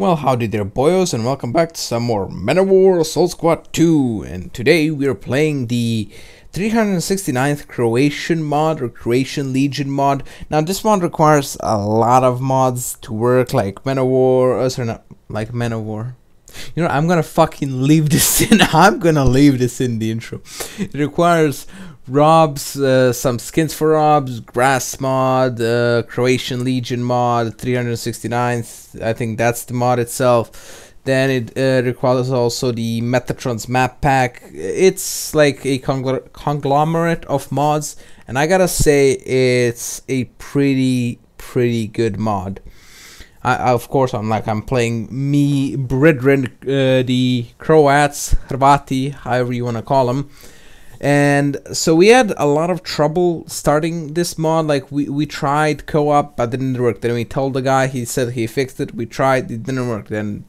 Well, howdy there, boyos, and welcome back to some more Men of War Assault Squad 2. And today we are playing the 369th Croatian mod or Croatian Legion mod. Now, this mod requires a lot of mods to work, like Men of War, uh, sorry, not like Men of War. You know, I'm gonna fucking leave this in. I'm gonna leave this in the intro. It requires Robz, uh, some skins for Robz, Grass mod, uh, Croatian Legion mod, 369th. I think that's the mod itself. Then it uh, requires also the Metatron's map pack. It's like a congl- conglomerate of mods, and I gotta say, it's a pretty, pretty good mod. I, of course, I'm like I'm playing me brethren, uh, the Croats, Hrvati, however you want to call them and so we had a lot of trouble starting this mod. Like we, we tried co-op but didn't work. Then we told the guy he said he fixed it. We tried it didn't work. Then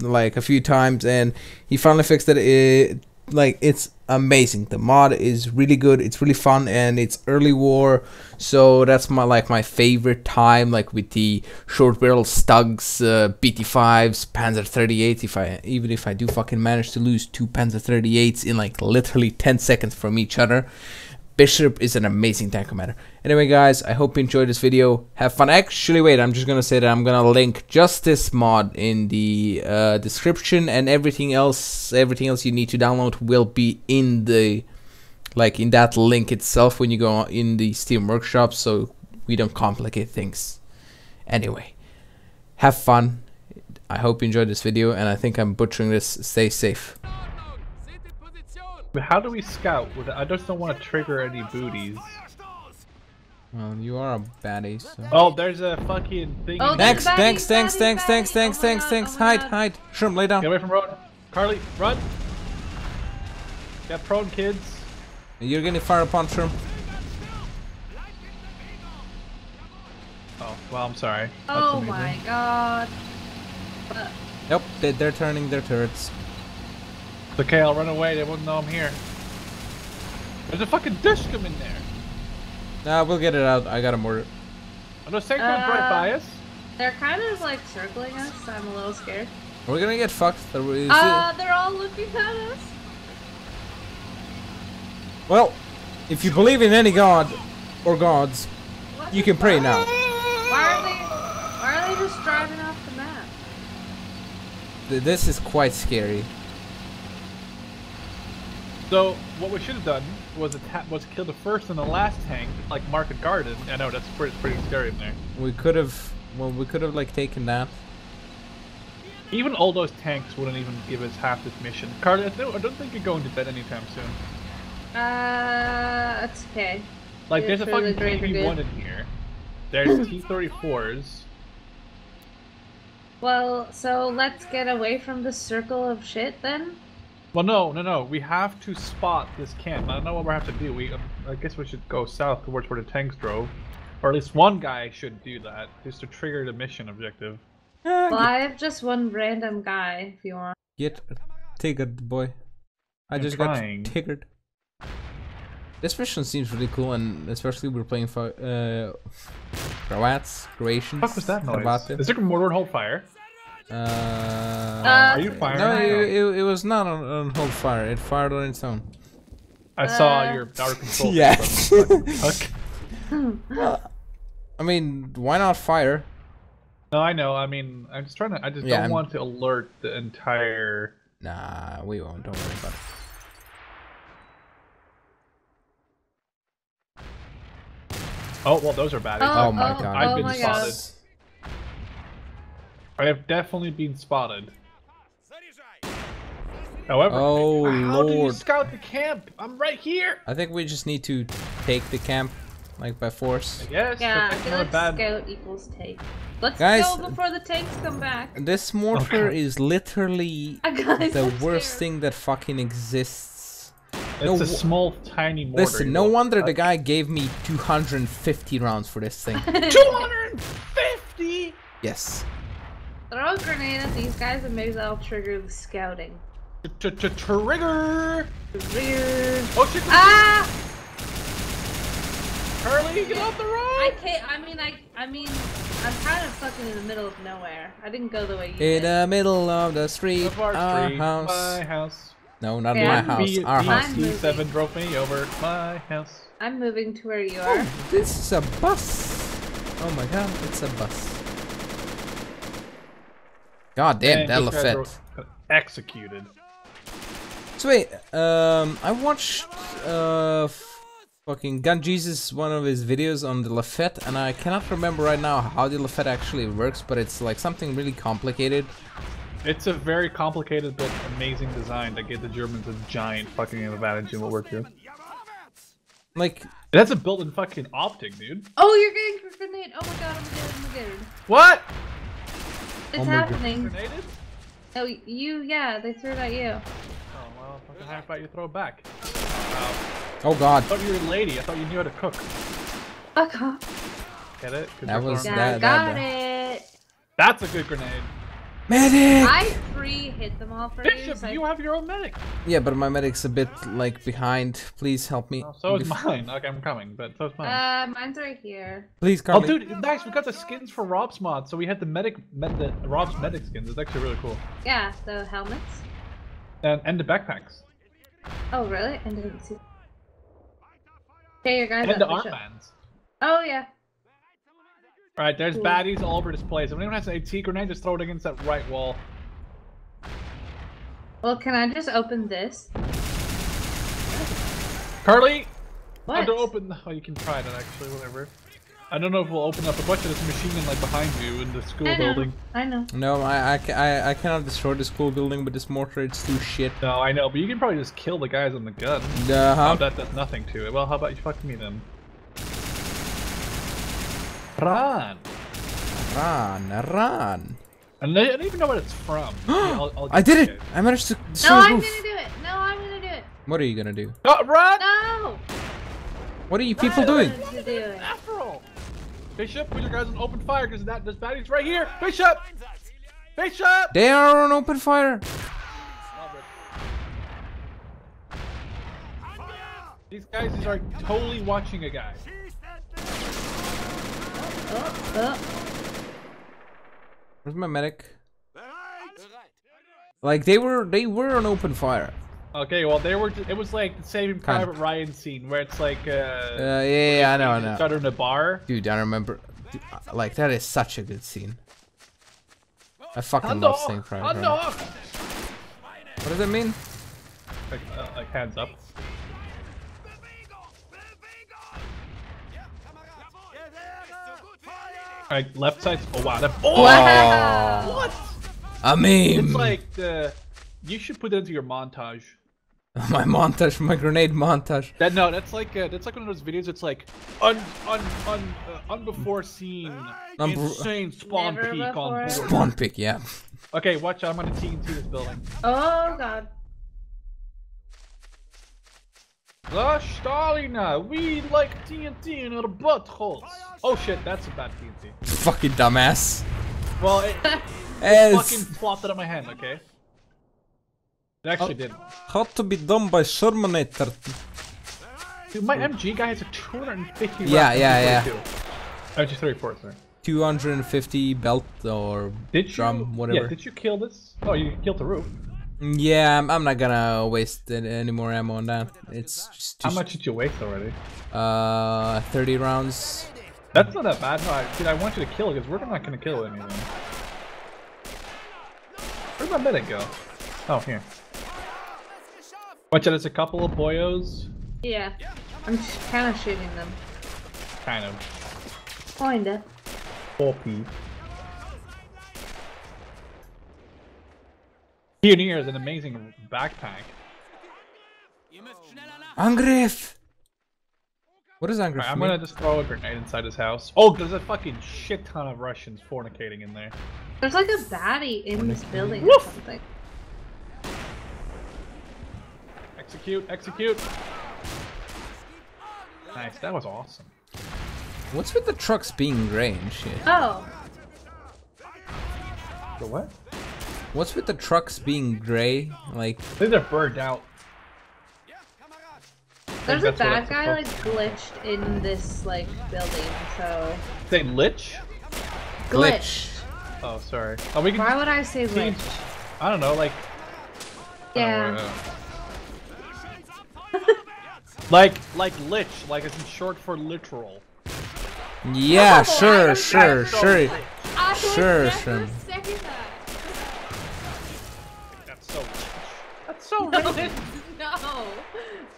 like a few times and he finally fixed it, it like it's amazing. The mod is really good. It's really fun and it's early war so that's my like my favorite time like with the short barrel stugs uh, bt5s panzer 38 if i even if i do fucking manage to lose two panzer 38s in like literally 10 seconds from each other Bishop is an amazing tank commander. Anyway, guys, I hope you enjoyed this video. Have fun. Actually, wait, I'm just gonna say that I'm gonna link just this mod in the uh, description, and everything else, everything else you need to download will be in the, like in that link itself when you go in the Steam Workshop, so we don't complicate things. Anyway, have fun. I hope you enjoyed this video, and I think I'm butchering this. Stay safe. But how do we scout? With I just don't want to trigger any booties. Well, you are a baddie, so. Oh, there's a fucking thing. Oh, Thanks, baddie, thanks, baddie, thanks, thanks, baddie. thanks, Oh thanks, my thanks, thanks. oh Hide, hide. Shroom, lay down. Get away from Road. Carly, run! Get prone, kids. You're getting fired upon, Shroom. Oh, well, I'm sorry. That's Oh amazing. my god. Uh, Nope, they, they're turning their turrets. It's okay, I'll run away. They won't know I'm here. There's a fucking Dushkum in there. Nah, we'll get it out. I got a mortar. Oh, those tanks went right Uh, by us. they're kind of like circling us. I'm a little scared. We're gonna get fucked. There is- Uh, they're all looking at us. Well, if you believe in any god or gods, What you can pray now. Why are they? Why are they just driving off the map? This is quite scary. So what we should have done was atta- was kill the first and the last tank, like Market Garden. I know that's pretty, pretty scary in there. We could have, well, we could have like taken that. Even all those tanks wouldn't even give us half this mission. Carly, I don't, I don't think you're going to bed anytime soon. Uh, it's okay. Like, Yeah, there's a for the fucking greater KV-1 in here. There's T-34s. Well, so let's get away from the circle of shit then. Well, no, no, no. We have to spot this camp. I don't know what we have to do. We, um, I guess we should go south towards where the tanks drove, or at least one guy should do that, just to trigger the mission objective. Ah, Well, I have just one random guy. If you want. get, get triggered, boy. I I'm just trying. got triggered. This mission seems really cool, and especially we're playing for uh, Croats, Croatians. What was that noise? Hrvati. Is there more hold fire? Uh, Are you firing? no, it, it, it was not on, on hold fire. It fired on its own. I saw Uh, your power control. Yeah. from fucking Huck. I mean, why not fire? No, I know. I mean, I'm just trying to. I just Yeah, don't I'm- want to alert the entire. Nah, we won't. Don't worry about it. Oh well, those are bad. Oh, Oh, my oh, god. I've oh been my spotted. God. I have definitely been spotted. However, Oh, how do you scout the camp? I'm right here. I think we just need to take the camp, like by force. Yes, Yeah, I but that's feel not like bad. scout equals take. Let's Guys- go before the tanks come back. This mortar Okay. is literally Uh, guys, the worst scared. thing that fucking exists. It's No, a small, tiny mortar. Listen, no know. wonder the Uh, guy gave me 250 rounds for this thing. 250. yes. Throw a grenade at these guys and maybe that'll trigger the scouting. Trigger. Rear. Oh shit! Ah! Curly, get off the road. I can't. I mean, I. I mean, I'm kind of fucking in the middle of nowhere. I didn't go the way you In did. the middle of the street, Of our our street, house. my house. No, not Yeah. my house. B- Our B- house. I'm B7 moving. drove me over my house. I'm moving to where you are. Oh, this is a bus. Oh my god, it's a bus. God damn, And that this guy Lafette. Executed. So wait, um, I watched uh, fucking Gun Jesus one of his videos on the Lafette, and I cannot remember right now how the Lafette actually works, but it's like something really complicated. It's a very complicated but amazing design that gave the Germans a giant fucking advantage in World War II. Like, That's a built-in fucking optic, dude. Oh, you're getting a grenade. Oh my god, I'm good, I'm good. What? It's Oh happening. Grenaded? No, you, yeah, they threw it at you. Oh well, fucking how about you throw it back? oh god, I thought you were a lady. I thought you knew how to cook. Fuck off. Get it? 'Cause That was- throwing- Yeah, that- got that- it. That's a good grenade. Medic! I free hit them all for you. Bishop, so I- you have your own medic. Yeah, but my medic's a bit like behind. Please help me. Oh, so is mine. Okay, I'm coming, but so is mine. Uh, mine's right here. Please, come. oh, Carly. dude, nice. We got the skins for Rob's mod, so we had the medic, med, the Rob's medic skins. It's actually really cool, Yeah, the helmets. and and the backpacks, Oh, really? And didn't see. Okay, your guys and the up, Bishop. armbands. Oh, yeah. All right, there's baddies all over this place. If anyone has an AT grenade, just throw it against that right wall. Well, can I just open this? Carly, What? I don't open. Oh, you can try that actually. Whatever. I don't know if we'll open up a bunch of this machine gun like behind you in the school I know. building. I know. No, I, I, I, I cannot destroy the school building with this mortar. It's too shit. No, I know, but you can probably just kill the guys on the gun. Oh, Uh-huh. that does nothing to it. Well, how about you fuck me then? Run! Run, run. And I don't even know what it's from. I'll, I'll I did check it! I managed to No, I'm roof. gonna do it. No, I'm gonna do it. What are you gonna do? Oh, run! No. What are you people I doing? wanted to do it. After all. Bishop, put your guys on open fire because that there's baddies right here. Bishop! Bishop! They are on open fire. These guys are totally watching a guy. Oh, oh. Where's my medic? Like they were, they were on open fire. Okay, well they were. It was like the Saving Kind of. Private Ryan scene where it's like uh, Uh, yeah, yeah, yeah, I know, I know. each other in a bar. Dude, I remember. dude, Like that is such a good scene. I fucking Hand love off! Saving Private Ryan. What does that mean? Like, uh, like hands up. Alright, left side. Oh wow, that. Oh, Wow. what? I mean, It's like the. You should put it into your montage. my montage, my grenade montage. That no, that's like uh, that's like one of those videos. It's like un un un uh, unbefore seen Unbe- insane spawn Never peak on board. Spawn pick, yeah. Okay, watch out. I'm gonna TNT this building. Oh god. The Stalina, we like TNT in our buttholes. Oh shit, that's a bad TNT. Fucking dumbass. Well, it As fucking flopped out of my hand. Okay. It actually oh. did. had to be done by Shermanator. Dude, my MG guy has a 250. Yeah, yeah, yeah. MG32. MG 34, sorry. 250 belt or Did you? drum, whatever. Yeah, did you kill this? Oh, you killed the roof. Yeah, I'm, I'm not gonna waste any more ammo on that. It's just too How much did you waste already? Uh, 30 rounds. That's not that bad. No, I, dude, I want you to kill it because we're not gonna kill anything. Where'd my medic go? Oh, here. Watch out, there's a couple of boyos. Yeah. I'm just kind of shooting them. Kind of. Kinda. Poppy. Pioneer is an amazing backpack. Angriff! What is Angriff? Alright, I'm gonna just throw a grenade inside his house. Oh, there's a fucking shit ton of Russians fornicating in there. There's like a baddie in this building or something. Execute, execute. Nice, that was awesome. What's with the trucks being gray and shit? Oh. The what? What's with the trucks being gray? Like, I think they're burned out. There's a bad guy like glitched in this like building, so Say lich? Glitch. Oh, sorry. Oh, we can. Why would I say Seems- glitch? I don't know, like. Yeah. like, like lich, like it's in short for literal. Yeah, sure, sure, sure. lich. I was Sure, sure. saying that. That's so lich. That's so lich. No.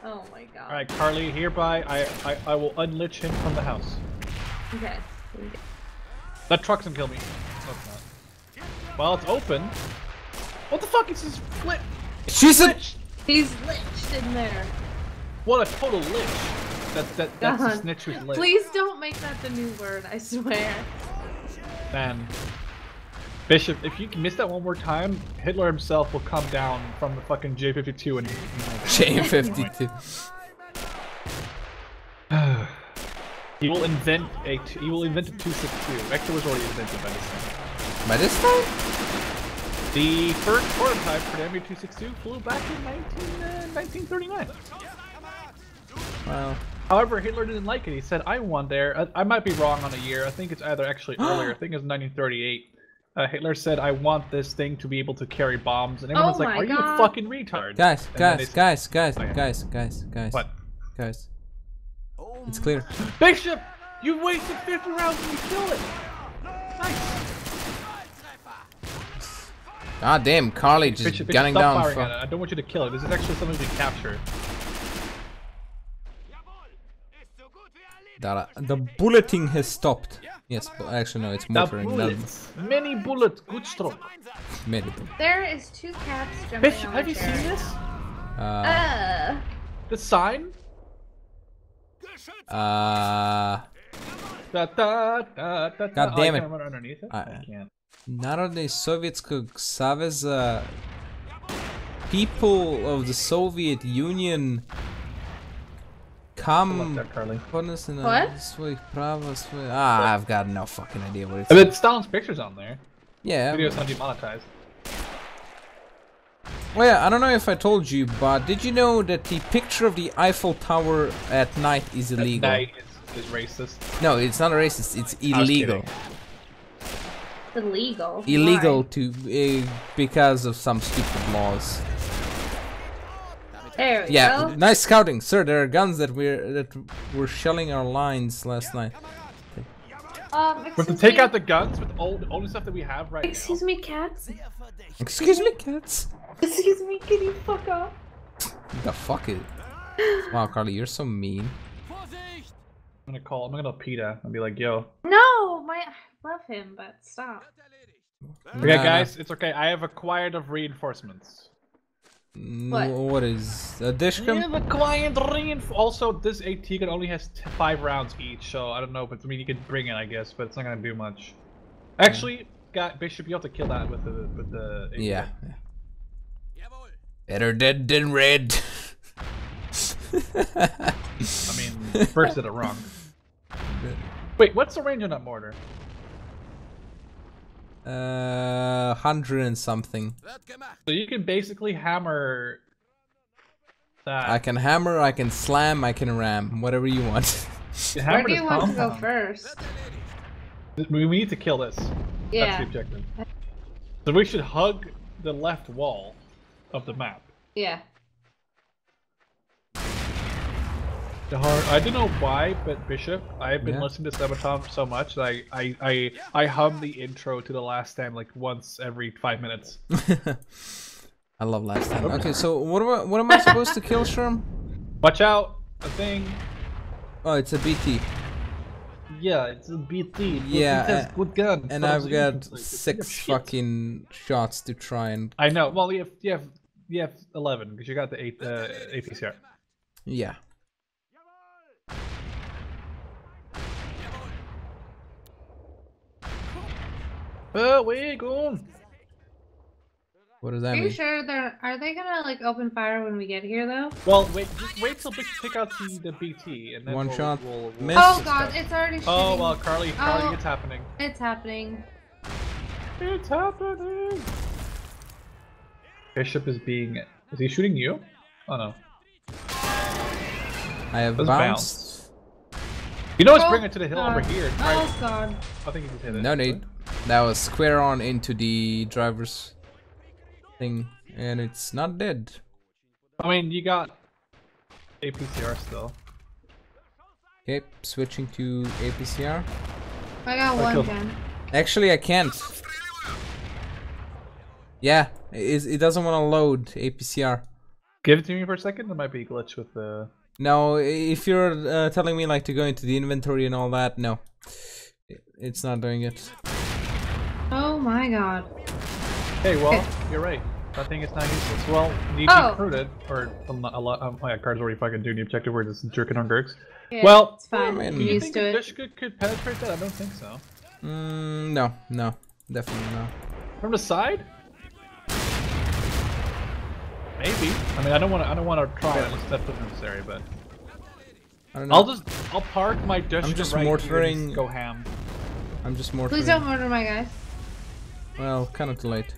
Oh my god. All right, Carly. Hereby, I, I, I will unlich him from the house. Okay. That truck's gonna kill me. No, it's not. Well, it's open. What the fuck is this flip? She's a. Lich? He's lynched in there. What a total lich. That, that, that's a snitch who's lich. Please don't make that the new word, I swear. Man. Bishop, if you miss that one more time, Hitler himself will come down from the fucking J-52 and... J52. He will invent a t- he will invent a 262. Vector was already invented by this time. By this time? The first prototype for the Me-262 flew back in 19, uh, 1939. Well, However, Hitler didn't like it. He said, "I won there." I, I might be wrong on a year. I think it's either actually earlier. I think it's 1938. Uh, Hitler said, "I want this thing to be able to carry bombs," and everyone's Oh like, my "Are you a fucking retard?" guys, And guys, guys, guys, Oh, yeah. guys, guys, guys, What? guys. It's clear. Bishop, you wasted 50 rounds and you kill it. Nice. God damn, Carly just Bishop, Bishop, gunning stop down. firing at it. I don't want you to kill it. This is actually something to capture. That, the bulleting has stopped. Yes, but actually no, it's mortar and bullets. Many bullet, good stroke. Many There is two cats jumping have you seen this? Uh, uh. The sign? Uh... God damn it. Not only I, I can't. People of the Soviet Union Come in what? Prava. Ah, what? I've got no fucking idea what it's. I mean. Stalin's picture's on there. Yeah. Video's not demonetized. Well, yeah, I don't know if I told you, but did you know that the picture of the Eiffel Tower at night is illegal? At night is, is racist. No, it's not racist. It's illegal. Illegal. Illegal Why? to uh, because of some stupid laws. There we Yeah, go. nice scouting, sir. There are guns that we're that were shelling our lines last night. Um, We have to excuse take me. out the guns with all the only stuff that we have right Excuse now. me, cats. Excuse me, cats. Excuse me, can you fuck off? The fuck is? Wow, Carly, you're so mean. I'm gonna call. I'm gonna call PETA and be like, "Yo, No, my I love him, but stop. okay, Nah, guys, it's okay. I have acquired of reinforcements. Nah. What? No, what is a I dishcam? have acquired reinf- Also, this AT gun only has t- five rounds each, so I don't know. But I mean, you could bring it, I guess, but it's not gonna do much. Actually, got Bishop, you have to kill that with the with the. AT Yeah. gun. Better dead than red. I mean, first did it wrong. Wait, what's the range on that mortar? Uh, hundred and something. So you can basically hammer that. I can hammer, I can slam, I can ram, whatever you want. you Where do you want to go compound. first? We we need to kill this. That's the Yeah, objective. So we should hug the left wall of the map. yeah. The hard. I don't know why, but Bishop, I've been Yeah. listening to Sabaton so much that I, I, I, I hum the intro to the last stand like once every five minutes. I love last time. Okay, so what am I, what am I supposed to kill, Sherm? Watch out! A thing. Oh, it's a BT. Yeah, it's a BT. Yeah, BT has uh, good gun. And I've it's got infantry, it's six fucking shots to try and I know. Well, you have you have you have eleven because you got the eight uh, APCR. yeah. Oh, we go. What does that Are you mean? sure they're are they gonna like open fire when we get here though? Well, wait. Just wait till Bishop pick out the, the BT and then One we'll, shot. We'll, we'll Miss. Oh Yes. god, it's already oh, shooting. Oh well, Carly, Carly, Oh. it's happening. It's happening. It's happening. Bishop is being. Is he shooting you? Oh no. I have Let's bounced. You know, let's Oh, bring it to the hill over God. here. try- Oh god. I think you can hit it. No need. That was square on into the driver's thing, and it's not dead. I mean, you got APCR still. Okay, switching to APCR. I got I one killed- gun. Actually, I can't. Yeah, it, it doesn't want to load APCR. Give it to me for a second. There might be a glitch with the. No, if you're uh, telling me like to go into the inventory and all that, no. It- It's not doing it. Oh my god. Hey, well, Okay. you're right. That thing is not useless. Well, need Oh. to recruit it, or um, a lot. Um, oh yeah, cards already fucking doing the objective. We're just jerking on Gurks. Yeah, Well, it's fine. I mean- I'm Do you used think to a it. dish could, could penetrate that? I don't think so. Mm, no, no, definitely not. From the side? Maybe. I mean, I don't want to. I don't want to try it unless that's necessary. But I don't know. I'll just. I'll park my dish. I'm just right mortaring- Go ham. I'm just more. Please don't murder my guys. Well, kind of too late.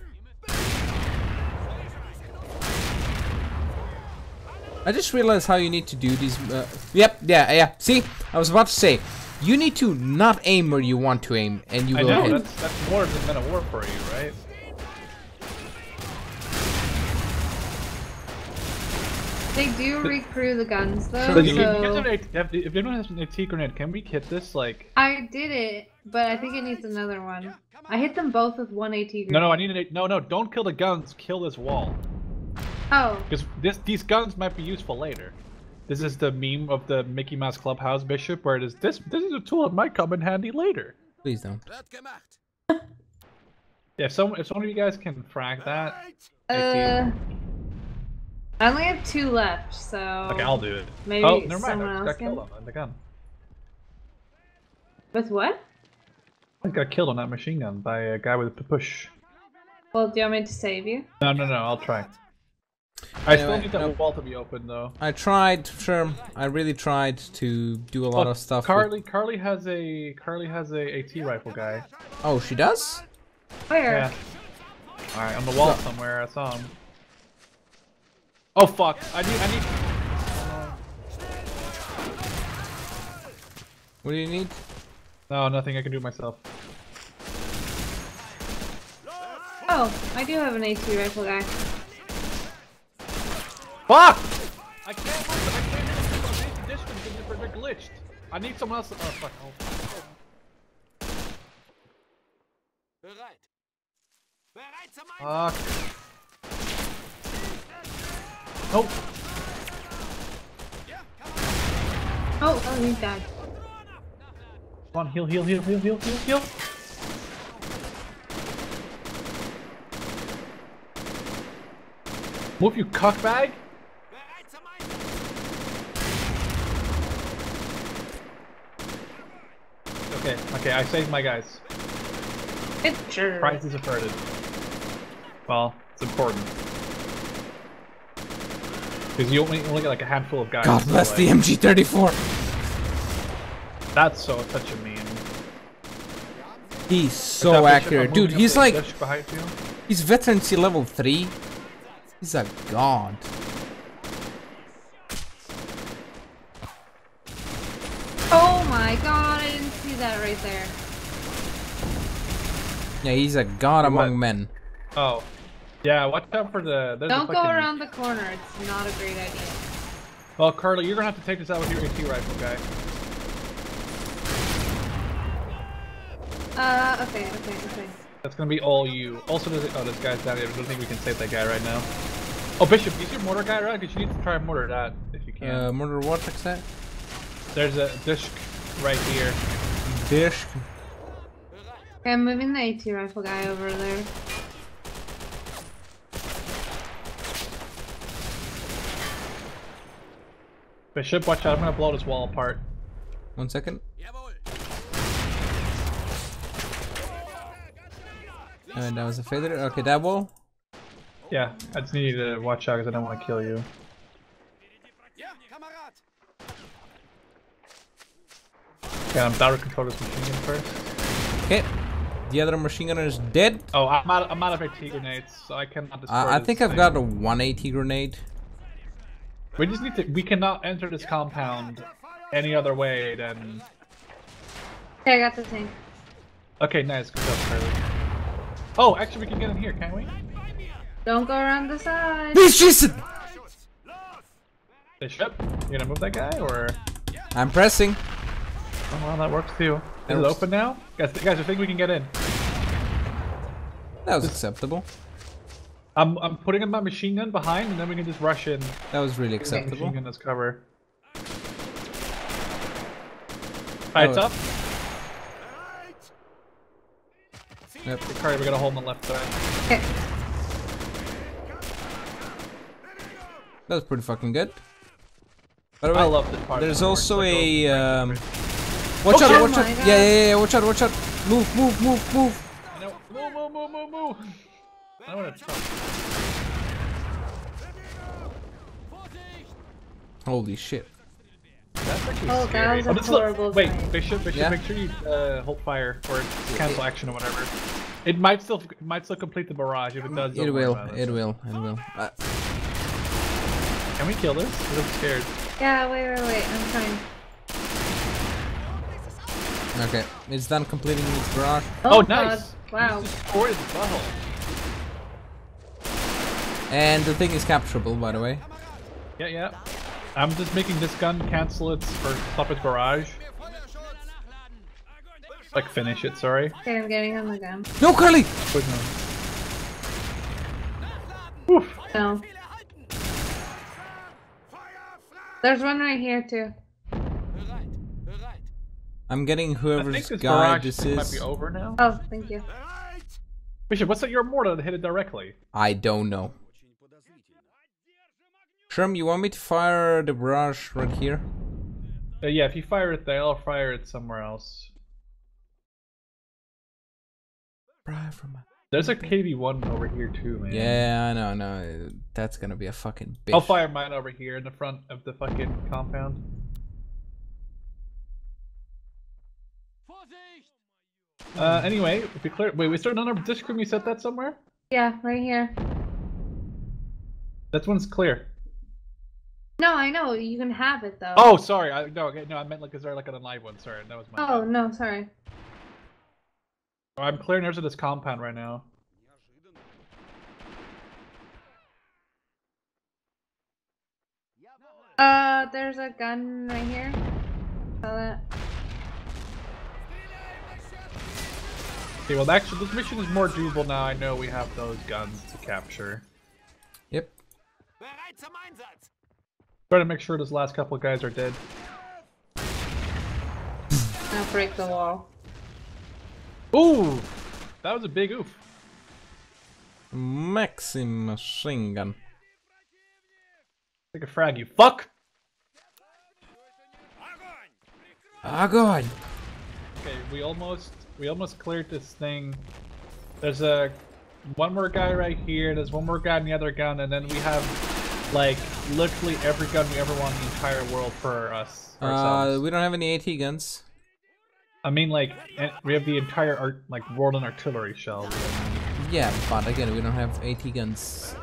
I just realized how you need to do these. Uh, yep, yeah, yeah. See, I was about to say, you need to not aim where you want to aim, and you I will know. hit. That's that's more than of War for you, right? They do recrew the guns though, But you, you so guys have an if anyone has an AT grenade, can we hit this like? I did it, but I think it needs another one. I hit them both with one AT grenade. No, no, I need an AT. No, no, don't kill the guns. Kill this wall. Oh, Because this these guns might be useful later. This is the meme of the Mickey Mouse Clubhouse Bishop, where it is this. This is a tool that might come in handy later. Please don't. Yeah, if some if some of you guys can frag that, uh, I only have two left, so okay, I'll do it. maybe oh, never mind. someone I just else got killed on the gun. With what? I got killed on that machine gun by a guy with a push. Well, do you want me to save you? No, no, no. I'll try. I still Anyway, need that nope. wall to be open though. I tried, sure. I really tried to do a lot Oh, of stuff. with- Carly, Carly has a Carly has a AT rifle guy. Oh, she does? Where? Yeah. All right, on the wall somewhere. I saw him. Oh fuck! I need. I need. What do you need? No, nothing. I can do it myself. Oh, I do have an AT rifle guy. Fuck! I can't. I can't. I need the distance because they're glitched. I need someone else. To, oh fuck! Oh, Bereit. Bereit zum fuck. Nope. Oh, oh, he's died. Come on, heal, heal, heal, heal, heal, heal, heal. Move, you cockbag! Okay, okay, I saved my guys. Good job. Prize is averted. Well, it's important. Because you only, only get like a handful of guys. God bless like, the MG34. That's so such a meme. He's so accurate. Dude, he's like, dish behind you. he's veterancy level 3. He's a god. Oh my god, I didn't see that right there. Yeah, he's a god among what? men. Oh. Yeah, watch out for the. Don't go fucking- around the corner. It's not a great idea. Well, Carly, you're gonna have to take this out with your AT rifle guy. Uh, okay, okay, okay. That's gonna be all you. Also, there's, oh, this guy's down here. I don't think we can save that guy right now. Oh, Bishop, is your mortar guy around? Because you need to try and mortar that if you can. Uh, mortar what that? There's a disc right here. Dish. Okay, I'm moving the AT rifle guy over there. Bishop, watch out! I'm gonna blow this wall apart. One second. Jawohl. Uh, that was a failure. Okay, that wall. Yeah, I just need you to watch out because I don't want to kill you. Okay, I'm down to control this machine gun first. Okay. The other machine gunner is dead. Oh, I'm out. I'm out of AT grenades, so I cannot destroy. Uh, I think I've thing. got a 180 grenade. We just need to. We cannot enter this compound any other way than. Okay, I got the tank. Okay, nice. Good job, Charlie. Oh, actually, we can get in here, can't we? Don't go around the side. Bitch, Jason! Bishop, you gonna move that guy or? I'm pressing. Oh well, that works too. That Is it open now? Guys, guys, I think we can get in. That was acceptable. I'm I'm putting in my machine gun behind, and then we can just rush in. That was really acceptable. Machine acceptable. gun as cover. Alright, it's Oh. up. Yep. Cardi, we got a hole on the left side. Okay. That was pretty fucking good. By the way, I love this part. there's also a um, right. watch out, Oh watch out. Yeah, yeah, yeah, yeah, watch out, watch out. Move, move, move, move. I. Move, move, move, move, move. I want to. Holy shit. That's actually Oh, that was a horrible Wait. Bishop, Bishop, Yeah? make sure you uh, hold fire or cancel action or whatever. It might still it might still complete the barrage. If it does, It will, it will, it will. Uh, Can we kill this? I'm scared. Yeah, wait, wait, wait. I'm trying. okay, it's done completing its barrage. Oh, Oh, nice. God. Wow. Just destroyed his butthole. And the thing is capturable, by the way. Yeah, yeah. I'm just making this gun cancel its or stop its barrage. Like finish it. Sorry. Okay, I'm getting on the gun. No, Carly! Quick no. Oof. No. There's one right here too. Bereit, bereit, I'm getting I whoever's think this guy barrage this might is. be over now. Oh, thank you. bereit! Bishop, what's that? Your mortar that hit it directly. I don't know. Sherm, you want me to fire the brush right here? Uh, yeah, if you fire it there, I'll fire it somewhere else. Fire from my- There's a KV-1 over here too, man. Yeah, I know, I know. That's gonna be a fucking bitch. I'll fire mine over here in the front of the fucking compound. Uh, anyway, if you clear, wait, we started another disc room. You set that somewhere? Yeah, right here. That one's clear. No, I know. You can have it though. Oh, sorry. I no, okay, no, I meant like, is there like an live one? Sorry, that was my. Oh, bad. no, sorry. Oh, I'm clearing yours of this compound right now. Uh, there's a gun right here. Saw that. Okay, well, actually, this mission is more doable now. I know we have those guns to capture. Yep. Bereit zum Einsatz! Try to make sure those last couple of guys are dead. Now break the wall. Ooh, that was a big oof. Maxim machine gun. Take a frag, you fuck. God. Okay, we almost we almost cleared this thing. There's a one more guy right here. There's one more guy in the other gun, and then we have like literally every gun we ever want in the entire world for us. Uh, we don't have any AT guns. I mean, like eh, we have the entire art like world and artillery shells. Yeah, but again, we don't have AT guns.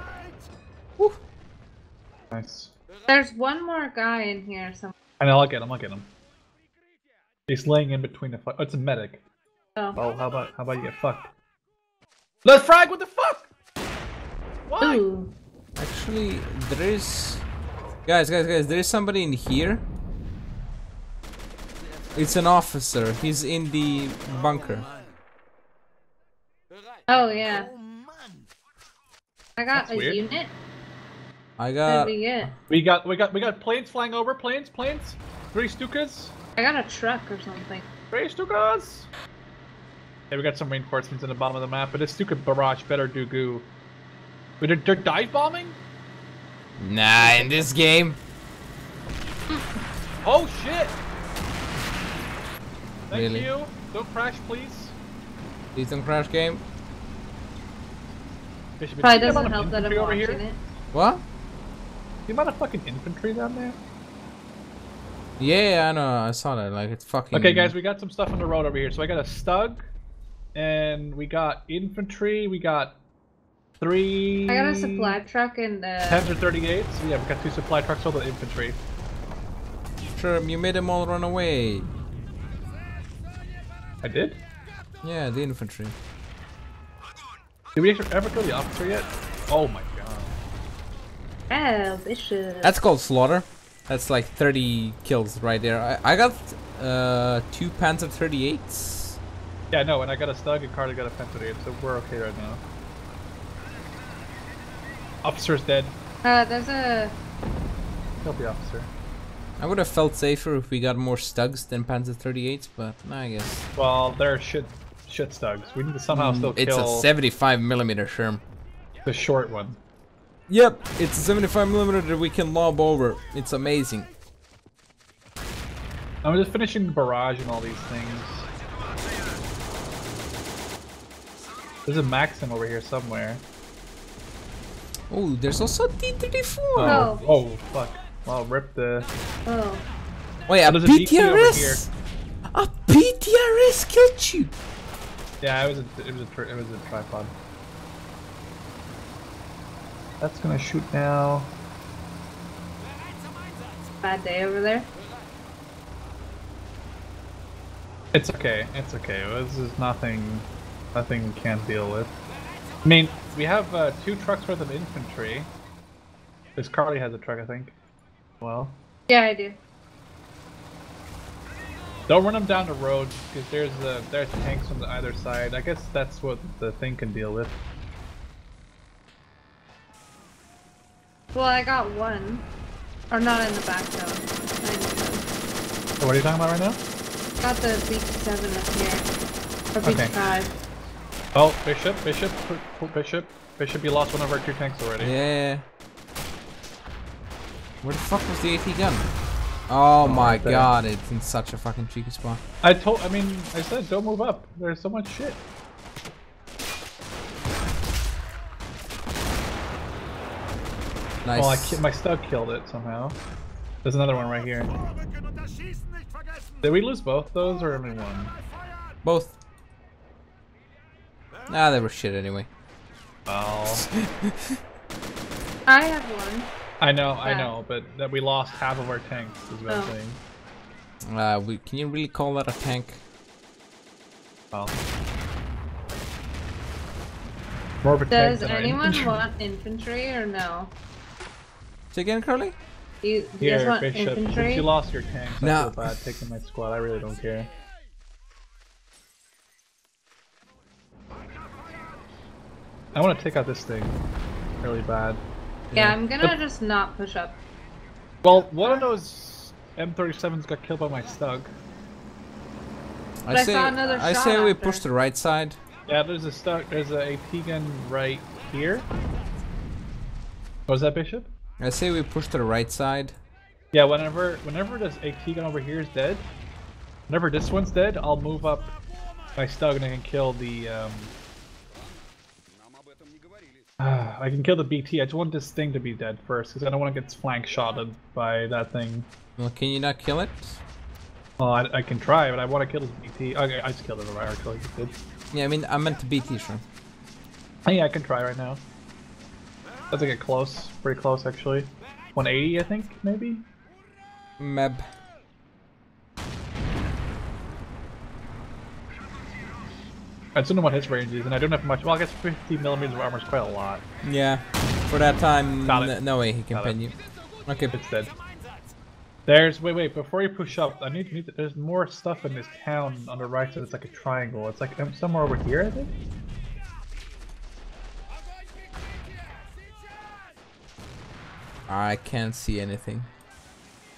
Nice. There's one more guy in here somewhere. I know. I'll get him. I'll get him. He's laying in between the. Fu- oh, it's a medic. Oh. Oh, how about how about you get fucked? Let's frag. What the fuck? Why? Ooh. Actually, there is. Guys, guys, guys, there is somebody in here. It's an officer. He's in the bunker. Oh yeah. I got That's a weird. unit. I got. We got we got we got planes flying over. Planes, planes. Three Stukas. I got a truck or something. Three Stukas. Yeah, we got some reinforcements in the bottom of the map, but this Stuka barrage better do goo. Wait, they're, they're dive bombing? Nah, in this game. Oh shit! Thank Really? you. Don't crash, please. Please don't crash game. There should be- Probably doesn't help that I'm over watching here? it. What? The amount of fucking infantry down there. Yeah, I know. I saw that. Like it's fucking. Okay, guys, we got some stuff on the road over here. So I got a stug, and we got infantry. We got three. I got a supply truck and uh, Tens or 38s. So yeah, we got two supply trucks full of infantry. Sure, you made them all run away. I did. Yeah, the infantry. Did we ever kill the officer yet? Oh my god. Oh, Bishop. That's called slaughter. That's like 30 kills right there. I, I got uh, two Panzer 38s. Yeah, no, and I got a Stug and Carly got a Pentadate, so we're okay right now. Officer's dead. Uh, there's a. Killed the officer. I would have felt safer if we got more Stugs than Panzer 38s, but nah, I guess. Well, they're shit, shit Stugs. We need to somehow still Mm, It's kill a 75 millimeter Sherm. the short one. Yep, it's a 75 millimeter that we can lob over. It's amazing. I'm just finishing the barrage and all these things. There's a Maxim over here somewhere. Oh, there's also a T-34. Oh. oh fuck. Well, rip the. Oh. Wait, a there's a PTRS? A PTRS killed you. Yeah, it was a, it was a, it was a tripod. That's gonna shoot now. Bad day over there. It's okay. It's okay. This is nothing. Nothing we can't deal with. I mean, we have uh, two trucks worth of infantry. This Carly has a truck, I think. Well, Yeah, I do. don't run them down the road because there's uh, there's tanks on the either side. I guess that's what the thing can deal with. Well, I got one. Or not in the back though. So what are you talking about right now? got the B7 up here. Or Okay. B5. Oh, Bishop, Bishop, Bishop, Bishop. You lost one of our two tanks already. Yeah. Where the fuck was the AT gun? Oh, my right there. god, it's in such a fucking cheeky spot. I told. I mean, I said don't move up. There's so much shit. Nice. Oh, I my stug killed it somehow. There's another one right here. Rücken und das Schießen nicht vergessen! Did we lose both those or only one? Both. Nah, they were shit anyway. Well, I have one. I know, I know, but that we lost half of our tanks is what I'm Oh. saying. Uh, we, can you really call that a tank? Well, more of a tank Does than our anyone infantry. want infantry or no? Say again, Carly? Do you, do you guys Here, want Bishop, since infantry? you lost your tanks, I No. feel bad taking my squad. I really don't care. I want to take out this thing really bad. yeah, I'm gonna just not push up. Well, one of those M37s got killed by my stug. But I saw another I shot say we push the right side. Yeah, there's a stug. There's a AT gun right here. What was that, Bishop? I say we push to the right side. Yeah, whenever whenever this AT gun over here is dead, whenever this one's dead, I'll move up my stug and I can kill the um. Uh, I can kill the BT. I just want this thing to be dead first, because I don't want to get flank shotted by that thing. Well, can you not kill it? Well, I, I can try, but I want to kill this BT. Okay, I just killed it. I actually did. Yeah, I mean, I meant the BT shrimp. Yeah, I can try right now. Doesn't get close. Pretty close, actually. 180, I think, maybe? Meb. I don't know what his range is, and I don't have much. Well, I guess 50 millimeters of armor is quite a lot. Yeah. For that time, no way he can Got it. pin you. Okay, but It's dead. There's wait wait before you push up. I need, need to, there's more stuff in this town on the right side. It's like a triangle. It's like um, somewhere over here, I think. I can't see anything.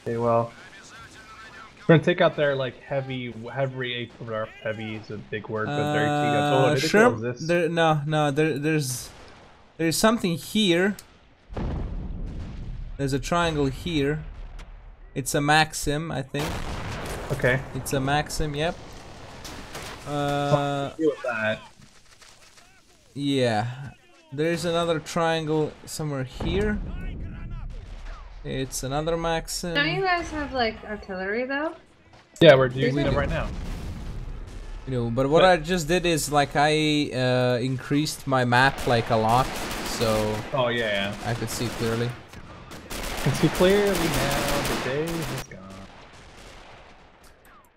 Okay, well, we're gonna take out their like heavy, heavy heavy is a big word, but. Oh, Uh, sure. There, no, no. There, there's, there's something here. There's a triangle here. It's a Maxim, I think. Okay, It's a Maxim. Yep. Uh, with that. yeah. There's another triangle somewhere here. It's another Maxim. Don't you guys have like artillery though? Yeah, we're using We them right now. You know, but what But- I just did is like I uh, increased my map like a lot, so Oh yeah, yeah. I could see clearly. Can see clearly now. The day has gone.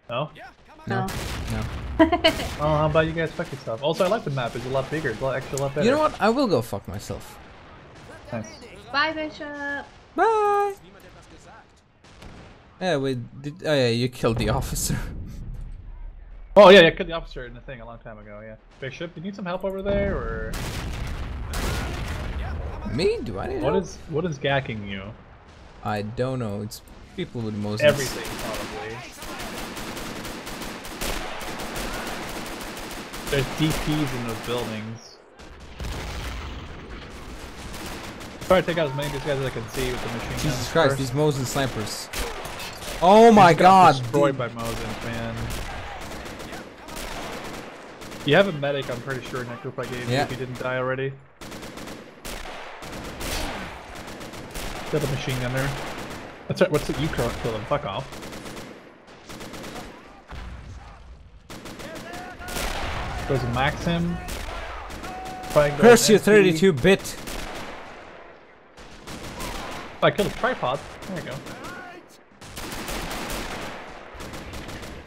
Oh, Ja, Kameraden! No. No. Oh, how about you guys fuck yourself? Also, I like the map. It's a lot bigger. It's a lot, actually a lot better. You know what? I will go fuck myself. Nice. Bye, Bishop. Bye. Yeah, wait. Did, oh yeah, you killed the officer. Oh yeah, yeah, killed the officer in the thing a long time ago. Yeah. Bishop, do you need some help over there, or Me? Do I need what help? is what is gacking you? I don't know. It's people with Mosins. Everything, probably. There's DPs in those buildings. Try to take out as many of these guys as I can see with the machine Jesus Christ, first. these Mosins snipers. Oh my got god. Destroyed dude. by Mosins, man. You have a medic, I'm pretty sure, Nick Hoop I gave you if you didn't die already. Got a machine gunner. That's right, what's it? You kill kill him, fuck off. Goes to max him. You, 32 bit. Oh, I killed a tripod. There you go.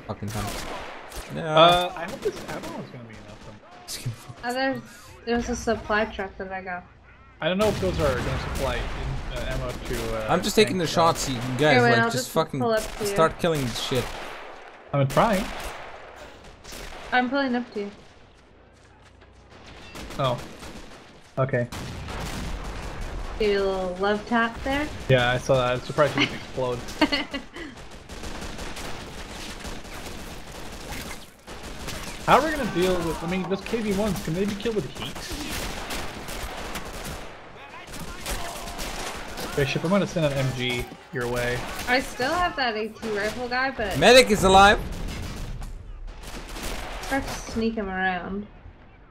Fucking times. No. Uh, I hope this ammo is gonna be enough. Then. Oh, there's, there's a supply truck that I got. I don't know if those are gonna supply in, uh, ammo to. Uh, I'm just taking the shots, you guys. Here, wait, like, just just fucking pull up to you. start killing the shit. I'm trying. I'm pulling up to you. Oh. Okay. Do a little love tap there. Yeah, I saw that. I was surprised it didn't explode. How are we gonna deal with? I mean, those KV-1s can they be killed with heat? Bishop, I'm gonna send an MG your way. I still have that AT rifle guy, but Medic is alive. try to sneak him around.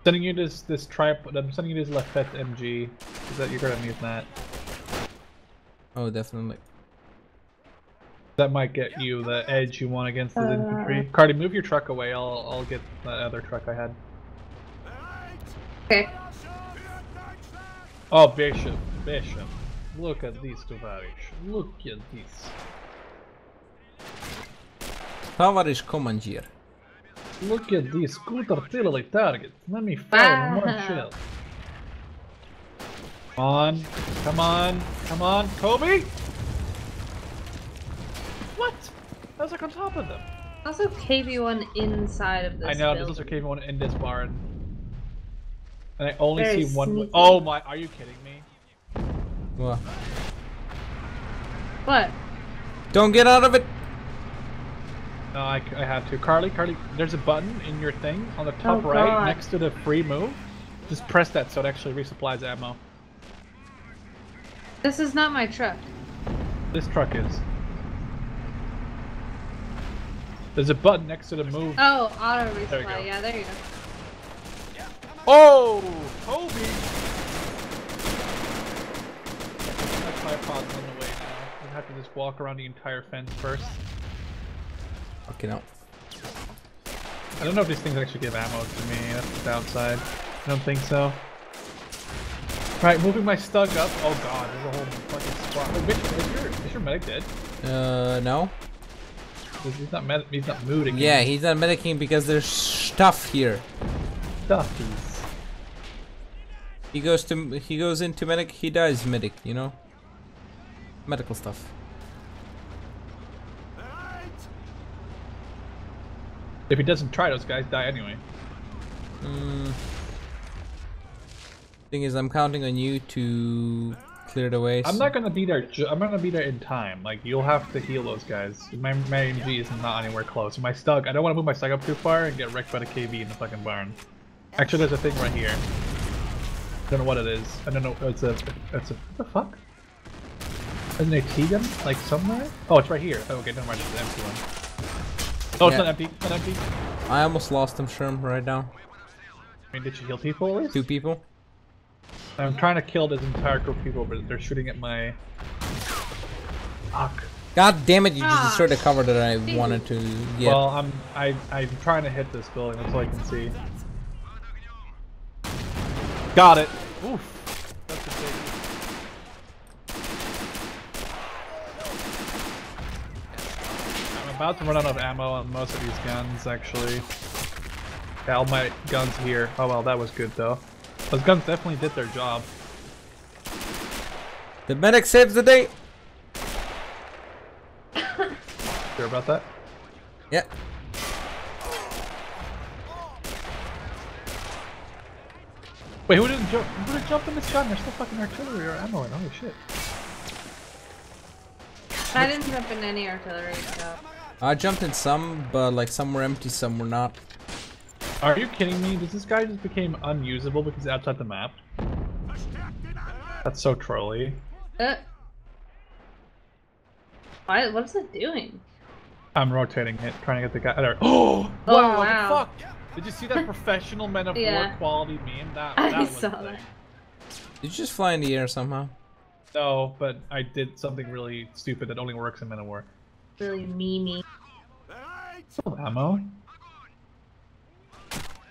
Sending you this this tripod. I'm sending you this Lafette MG. Is that you're gonna need that? Oh, definitely. That might get you the edge you want against the Uh. infantry. Cardi, move your truck away. I'll I'll get that other truck I had. Okay. Oh, Bishop, Bishop. Look at this, Tovarish. Look at this. Tavarish Commandeer. Look at this good artillery target. Let me ah. fire on one Wow. shell. Come on, come on, come on, Kobe! What? I was like on top of them. Also, KV1 inside of this. I know, building. this is came one in this barn. And I only Very see one. sneaky. Oh my, are you kidding me? What? What? don't get out of it. No, I, I had to. Carly, Carly, there's a button in your thing on the top Oh, right God. next to the free move. Just press that so it actually resupplies ammo. This is not my truck. This truck is. There's a button next to the move. Oh, auto There resupply. Yeah, there you go. Oh, Kobe! That tripod's on the way now. We have to just walk around the entire fence first. Okay, no. I don't know if these things actually give ammo to me. That's the downside. I don't think so. Right, moving my stug up. Oh god, there's a whole fucking squad. Oh, bitch, is your, is your medic dead? Uh, no. He's not med he's not moving. Yeah, he's not medicing because there's stuff here. Stuffies. He goes to he goes into medic. He dies medic. You know. Medical stuff. If he doesn't try, those guys die anyway. Mm. Thing is, I'm counting on you to clear the way. I'm so- not gonna be there. I'm not gonna be there in time. Like you'll have to heal those guys. My my MG is not anywhere close. My stug. I don't want to move my stug up too far and get wrecked by the KV in the fucking barn. Actually, there's a thing right here. I don't know what it is. I don't know. It's a. It's a. What the fuck? There's an AT gun like somewhere. Oh, it's right here. Oh, okay, never mind. It's an empty one. Oh, it's not empty. It's not empty. I almost lost him, Sherm, right now. I mean, did you heal people at least? Two people. I'm trying to kill this entire group of people, but they're shooting at my. Fuck. God damn it! You just Ah, destroyed the cover that I shit. wanted to get. Well, I'm I I'm trying to hit this building. That's all I can see. Got it. Oof. That's a big. I'm about to run out of ammo on most of these guns, actually. Yeah, all my guns here. Oh well, that was good though. Those guns definitely did their job. The medic saves the day. Sure about that? Yeah. Wait, who didn't jump? Who didn't jump in this gun? There's still fucking artillery or ammo in. Holy shit. I didn't jump in any artillery, so. I jumped in some, but like some were empty, some were not. Are you kidding me? Does this guy just became unusable because he's outside the map? That's so trolly. Uh. Why, what is it doing? I'm rotating it, trying to get the guy there. Oh! Oh, wow, wow. the fuck? Did you see that professional Men of Yeah. War quality meme? That, I that was saw that. Did you just fly in the air somehow? No, but I did something really stupid that only works in Men of War. Really memey. Still have ammo.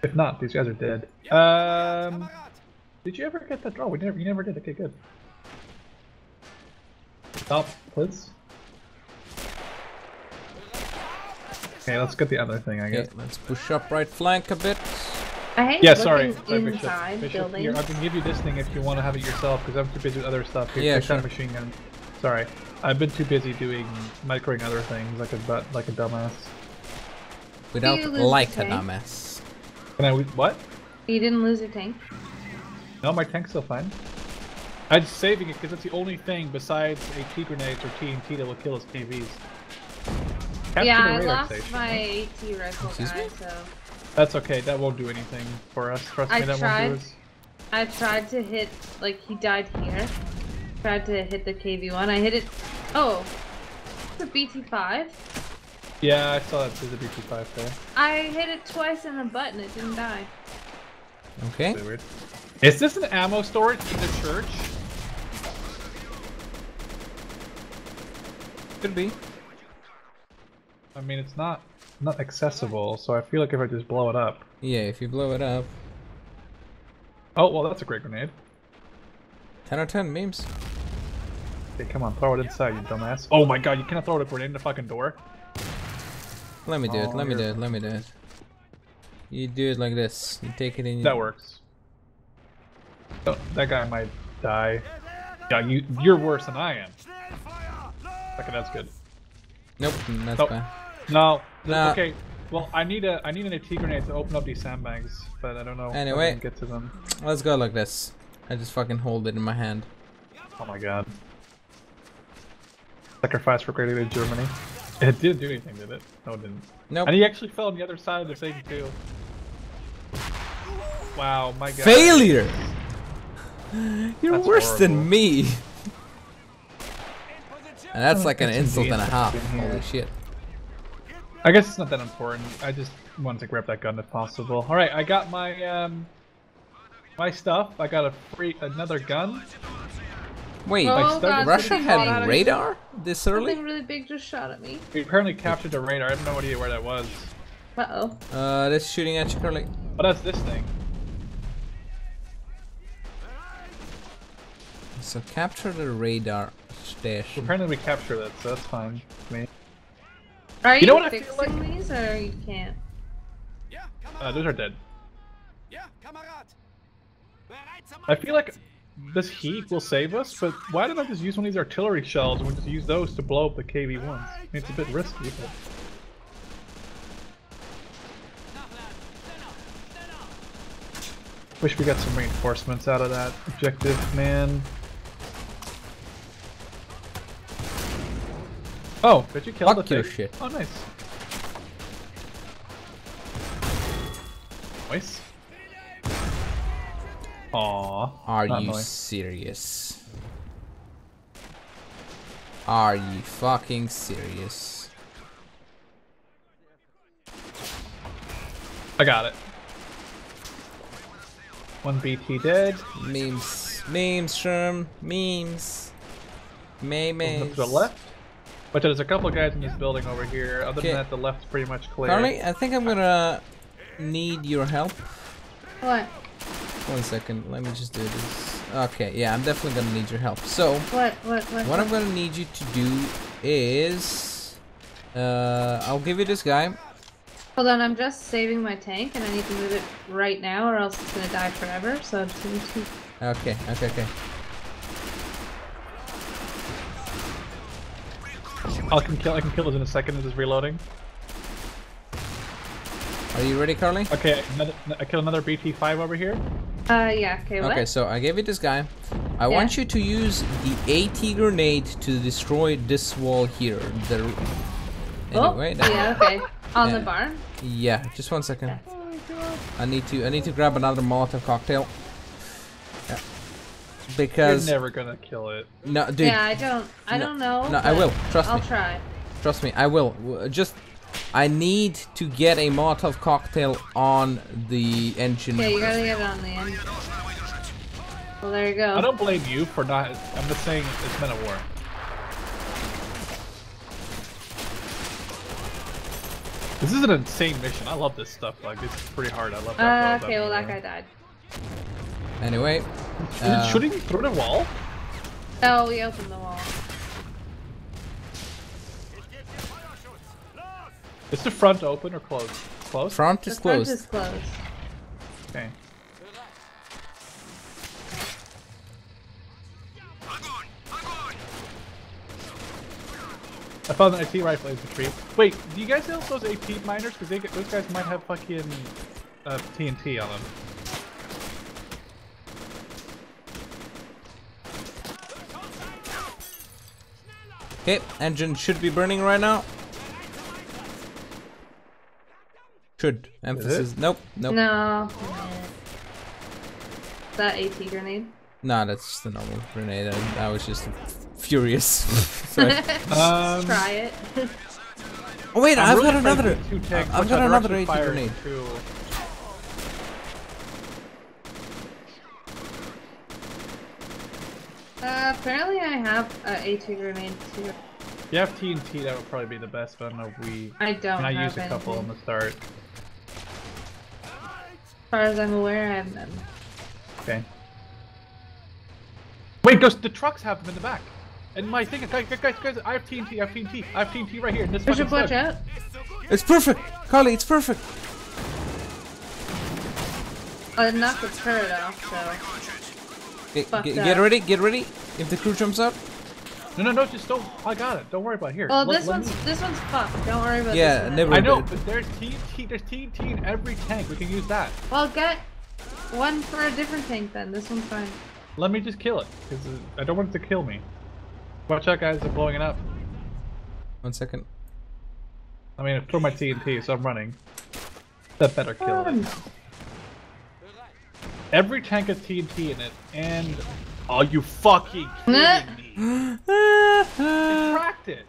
If not, these guys are dead. Um, did you ever get that? Oh, we never. You never did. Okay, good. Stop, please. Okay, let's get the other thing. I Okay, guess. let's push up right flank a bit. I hate Yeah, looking sorry. sorry, Bishop. inside Bishop, buildings. here, I can give you this thing if you want to have it yourself, because I'm too busy with other stuff. Here, Yeah, take that sure. machine gun. Sorry, I've been too busy doing microing other things like a but like a dumbass. Without you lose like a tank? dumbass. Can I? What? You didn't lose your tank? No, my tank's still fine. I'm saving it because it's the only thing besides AT grenades or TNT that will kill us KVs. Capture yeah, I lost station. my AT rifle guy, so. That's okay. That won't do anything for us. Trust I me, that tried. won't do us. I tried to hit, like, he died here. Tried to hit the KV1. I hit it. Oh! It's a BT5. Yeah, I saw that there's a BT5 there. I hit it twice in the butt and it didn't die. Okay. Really weird. Is this an ammo storage in the church? Could be. I mean, it's not not accessible, so I feel like if I just blow it up. Yeah, if you blow it up. Oh well, that's a great grenade. 10 out of 10 memes. Okay, come on, throw it inside, you dumbass. Oh my god, you cannot throw a grenade in the fucking door. Let me do it, Oh, let me oh, do it, let me do it. You do it like this. You take it in. That works. Oh, that guy might die. Yeah, you you're worse than I am. Okay, that's good. Nope, that's oh. Nope. bad. No. Nah. Okay. Well, I need a I need an AT grenade to open up these sandbags, but I don't know. if I Anyway. can get to them. Let's go like this. I just fucking hold it in my hand. Oh my god. Sacrifice for Great League Germany. It didn't do anything, did it? No, it didn't. Nope. And he actually fell on the other side of the thing too. Wow, my god. Failure! You're That's worse than me! And that's like an That's insult and a half. Holy shit. I guess it's not that important. I just wanted to grab that gun if possible. All right, I got my um my stuff. I got a free another gun. Wait, Oh, God, Russia had radar this early? Something early? really big just shot at me. We apparently captured a radar. I have no idea where that was. Uh oh. Uh, that's shooting at you, Curly. But that's this thing. So capture the radar station. Apparently we captured it, so that's fine. with Me. Are You you, know what I feel fixing like? these or you can't? Ja, Uh, those are dead. Ja, Kamerad. Bereit zum I feel like this heat will save us, but why didn't I just use one of these artillery shells and we just use those to blow up the KV-1s? I mean, it's a bit risky, but... Wish we got some reinforcements out of that objective, man. Oh, did you kill Fuck the your thing? shit. Oh, nice. Nice. Aww. Are you annoying. serious? Are you fucking serious? I got it. One BT dead. Memes. Memes, Sherm. Memes. Moving Memes. to the left. But there's a couple guys in this building over here. Other Okay. than that, the left's pretty much clear. Carly, I think I'm gonna need your help. What? One second, let me just do this. Okay, yeah, I'm definitely gonna need your help. So, What? What? What? what I'm gonna need you to do is Uh, I'll give you this guy. Hold on, I'm just saving my tank and I need to move it right now or else it's gonna die forever. So I'm just gonna to Okay, okay, okay. I can kill. I can kill this in a second. This is reloading. Are you ready, Carly? Okay, another, I kill another BT5 over here. Uh, yeah, okay, what? Okay, so I gave you this guy. I want you to use the AT grenade to destroy this wall here. The Oh, anyway, that- yeah, okay. On Yeah. the barn? yeah. Just one second. Oh I need to I need to grab another Molotov cocktail. Yeah. Because You're never gonna kill it. no, dude, yeah, I don't, I no, don't know. no, I will. Trust me. I'll try. trust me, I will. Just I need to get a Molotov cocktail on the engine. Okay, you gotta get it on the end. Well, there you go. I don't blame you for not. I'm just saying it's been a war. This is an insane mission. I love this stuff. Like it's pretty hard. I love that. Uh, I love okay, well, that guy died. Anyway, Is uh, it shooting through the wall? Oh, we opened the wall. Is the front open or closed? Closed. front The is front closed. is closed. Okay. I found an AT rifle infantry. Wait, do you guys know those AT miners? Because those guys might have fucking uh, TNT on them. Okay, engine should be burning right now. Should. Emphasis. Nope. Nope. No. That AT grenade. Nah, that's just a normal grenade. I, I was just furious. Um, Try it. oh wait, I'm I've really got another. of tanks, I've got another AT grenade. to- uh, apparently I have a AT grenade too. If you have TNT, that would probably be the best, but I don't know if we... I don't And I have used a couple anything. on the start. As far as I'm aware, I have none. Okay. Wait, those the trucks have them in the back. And my thing, guys, guys, guys, guys, I have TNT, I have TNT, I have TNT right here. in This Bishop, fucking watch out. It's perfect, Carly. It's perfect. Oh, I knocked the turret off, so. Get, Fuck get, that. get ready. Get ready. If the crew jumps up. No, no, no, just don't. I got it. Don't worry about it. here. Well, let- this let one's me- this one's fucked. Don't worry about Yeah, this one. never- I know, but- but there's TNT. There's TNT in every tank. We can use that. Well, get one for a different tank then. This one's fine. Let me just kill it, because I don't want it to kill me. Watch out, guys! They're blowing it up. One second. I mean, I throw my TNT, so I'm running. That better kill Oh, it. Every tank has TNT in it, and are you fucking kidding me? It tracked it.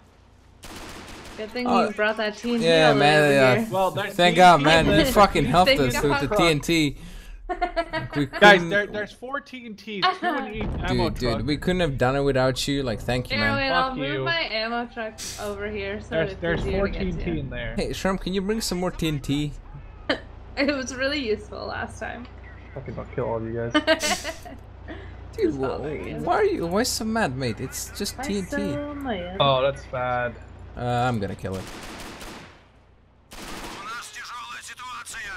Good thing Oh, you brought that TNT Yeah, all the way man. over Yeah. here. Well, there's Thank God, man. You fucking helped us with the TNT. Guys, there, there's four TNTs, two in each ammo dude, truck. dude, we couldn't have done it without you. Like, thank you, man. wait, Fuck I'll move you. my ammo truck over here so There's it's there's four TNT in there. Hey, Shrimp, can you bring some more TNT? It was really useful last time. Fucking I'll kill all you guys. Dude, Just wh- bothering you. why are you? Why so mad, mate? It's just Why TNT. so mad? oh, that's bad. Uh, I'm gonna kill it. У нас тяжелая ситуация.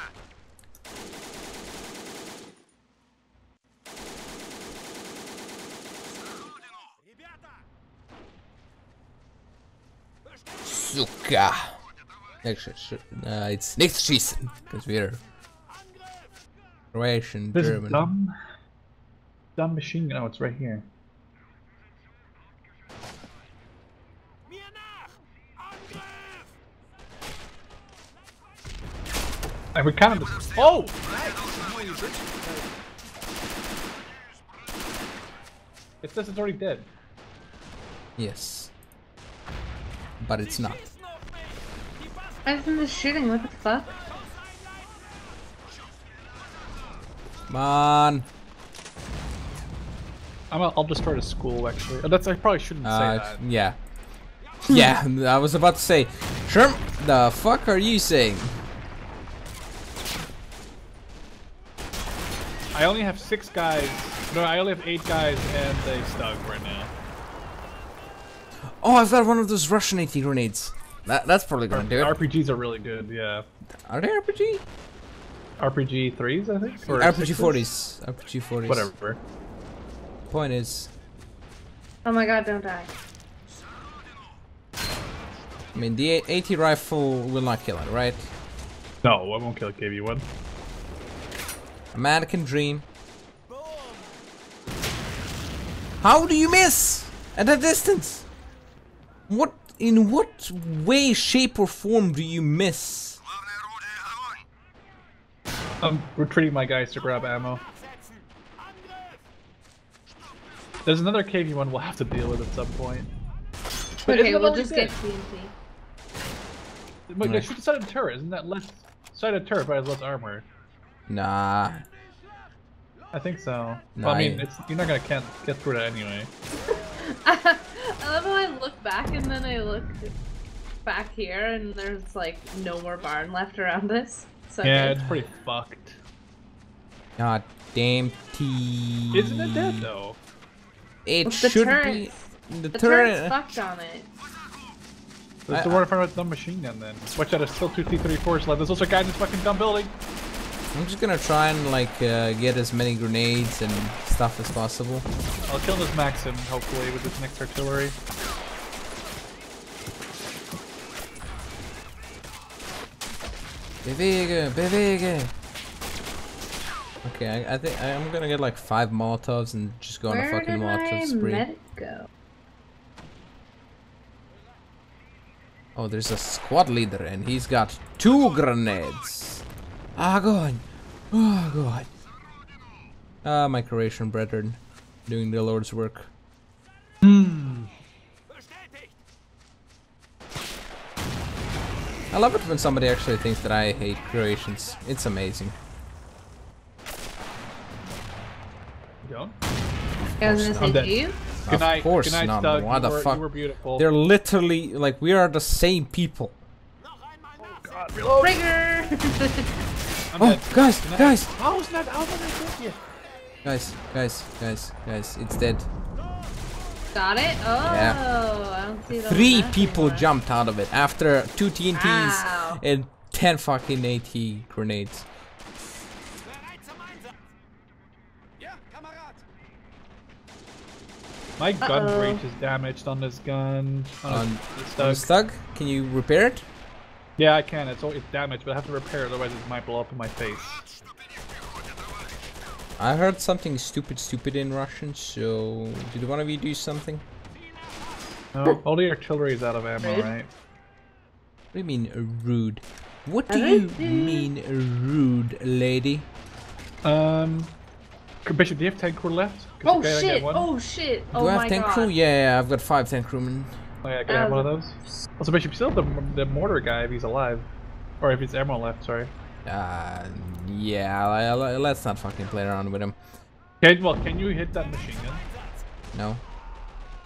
Ребята! Suka. Actually, sh- uh, it's next season because we're Croatian, This German. dumb, dumb machine gun. Oh, it's right here. Mir nach! Angriff! And we kind of just. Oh! Nice! No, you didn't. It says it's already dead. Yes, but it's not. Why isn't this shooting? What the fuck? Come on. I'm. A, I'll destroy the school. Actually, Oh, that's. I probably shouldn't say Uh, that. yeah. Yeah, I was about to say, Shrimp, the fuck are you saying? I only have six guys. No, I only have eight guys and a stug right now. Oh, I've got one of those Russian AT grenades. That, that's probably gonna do it. RPGs are really good, yeah. Are they RPG? RPG 3s, I think? Or RPG 6s? 40s. RPG 40s. Whatever. Point is... Oh my god, don't die. I mean, the AT rifle will not kill it, right? No, I won't kill it, KV1 A man can dream. How do you miss at a distance? What in what way, shape, or form do you miss? I'm retreating my guys to grab ammo. There's another KV1 we'll have to deal with at some point. But Okay, we'll just dead? get TNT. Wait, Right. shoot the side of the turret. Isn't that less side of the turret but has less armor? Nah. I think so. No, well, I mean, it's you're not gonna can't get through that anyway. I love how I look back and then I look back here and there's like no more barn left around this. So Yeah, good. it's pretty fucked. God damn T. Isn't it dead though? It Well, the should turret- be. The, the turret. turret's fucked on it. There's I- the one in front of the dumb machine gun then. Watch out, there's still two T-34s left. There's also a guy in this fucking dumb building. I'm just gonna try and like uh, get as many grenades and stuff as possible. I'll kill this Maxim, hopefully, with this next artillery. Bewege, bewege. Okay, I, I think I'm gonna get like five Molotovs and just go on a Where fucking did Molotov spree. medic go? Oh, there's a squad leader and he's got two grenades. Ah, God. Oh, God. Ah, my Croatian brethren doing the Lord's work. Bestätigt! I love it when somebody actually thinks that I hate Croatians. It's amazing. You don't? I was gonna say, do you? Good of night, course good night, not. Doug. What you the were, fuck? You beautiful. They're literally like we are the same people. Noch! God, reload. Trigger! Oh, dead. guys, Good night. guys, How is that? How did I get you? guys, guys, guys, guys. It's dead. Got it? Oh, Yeah. I don't see the Three people anymore. jumped out of it after two TNTs Ow. and ten fucking AT grenades. My gun Uh-oh. breech is damaged on this gun. On, On- this Uh, Stug, can you repair it? Yeah, I can. It's always damaged, but I have to repair it, otherwise it might blow up in my face. I heard something stupid, stupid in Russian. So, did one of you do something? No, all the artillery is out of ammo, Rude. right? What do you mean uh, rude? What do I you do- mean rude, lady? Um, Bishop, do you have 10 crew left? Oh shit. oh shit! one. Oh shit! Do oh I have tank god! crew? Yeah, yeah, I've got five tank crewmen. Oh yeah, can I have one of Um, those? Also, Bishop, you still have the, the mortar guy if he's alive. Or if it's ammo left, sorry. Uh, yeah, I- I- let's not fucking play around with him. Okay, well, can you hit that machine gun? No.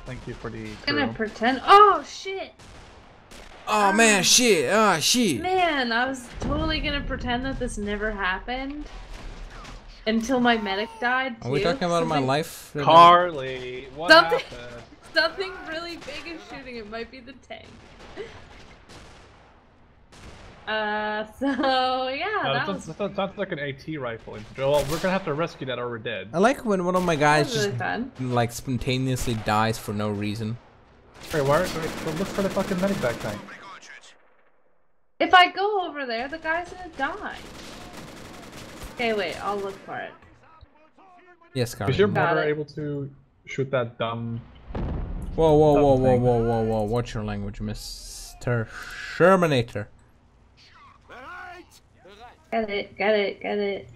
Thank you for the I'm gonna pretend. Oh shit! Oh man, shit! Ah, shit! Man, I was totally gonna pretend that this never happened until my medic died. Too. Are we talking about Something... my life? Carly, what Something... happened? Something really big is shooting. It might be the tank. Uh, so yeah, no, that sounds, like an AT rifle. Well, we're gonna have to rescue that, or we're dead. I like when one of my guys just like spontaneously dies for no reason. Wait, where? Wait, look for the fucking medic back tank. If I go over there, the guy's gonna die. Okay, wait. I'll look for it. Yes, Carl. Is your Got mortar it. able to shoot that dumb? Whoa, whoa, whoa, whoa, something? whoa, whoa, whoa! What's your language, Mister Shermanator? Bereit! Bereit! Get it, get it, get it.